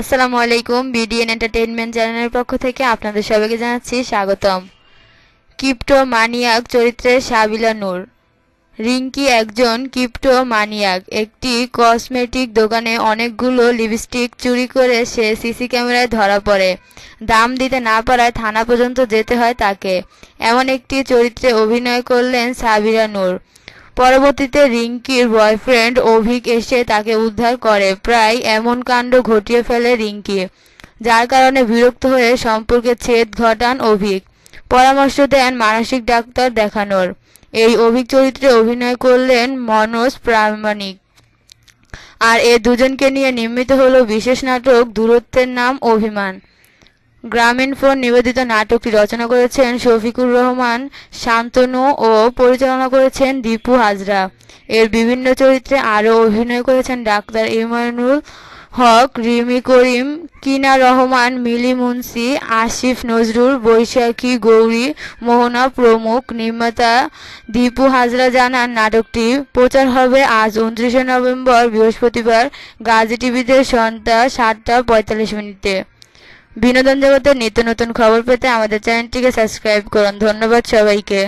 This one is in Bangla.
আসসালামু আলাইকুম, বিডিএন এন্টারটেইনমেন্ট চ্যানেলের পক্ষ থেকে আপনাদের সবাইকে জানাচ্ছি স্বাগতম। কিপ্টো মানিয়াক চরিত্রে সাবিলা নূর। রিঙ্কি একজন কিপ্টো মানিয়াক একটি কসমেটিক দোকানে অনেকগুলো লিপস্টিক চুরি করে সে সিসি ক্যামেরায় ধরা পড়ে। দাম দিতে না পারায় থানা পর্যন্ত যেতে হয় তাকে। এমন একটি চরিত্রে অভিনয় করলেন সাবিরা নূর। পরবর্তীতে রিঙ্কির বয়ফ্রেন্ড অভিক এসে তাকে উদ্ধার করে। প্রায় এমন কাণ্ড ঘটিয়ে ফেলে রিঙ্কি, যার কারণে বিরক্ত হয়ে সম্পর্কে ছেদ ঘটান অভিক। পরামর্শ দেন মানসিক ডাক্তার দেখানোর। এই অভিক চরিত্রে অভিনয় করলেন মনোজ প্রামাণিক। আর এ দুজনকে নিয়ে নির্মিত হলো বিশেষ নাটক দূরত্বের নাম অভিমান। গ্রামীণ ফোন নিবেদিত নাটকটি রচনা করেছেন শফিকুর রহমান, শান্তনু ও পরিচালনা করেছেন দীপু হাজরা। এর বিভিন্ন চরিত্রে আরও অভিনয় করেছেন ডাক্তার ইমানুল হক, রিমি করিম, কিনা রহমান, মিলি মুন্সি, আসিফ নজরুল, বৈশাখী গৌরী, মোহনা প্রমুখ, নির্মাতা দীপু হাজরা জানান, নাটকটি প্রচার হবে আজ উনত্রিশে নভেম্বর, বৃহস্পতিবার। গাজী টিভিতে সন্ধ্যা সাতটা পঁয়তাল্লিশ মিনিটে। বিনোদন জগতের নিত্য নতুন খবর পেতে আমাদের চ্যানেলটিকে সাবস্ক্রাইব করুন। ধন্যবাদ সবাইকে।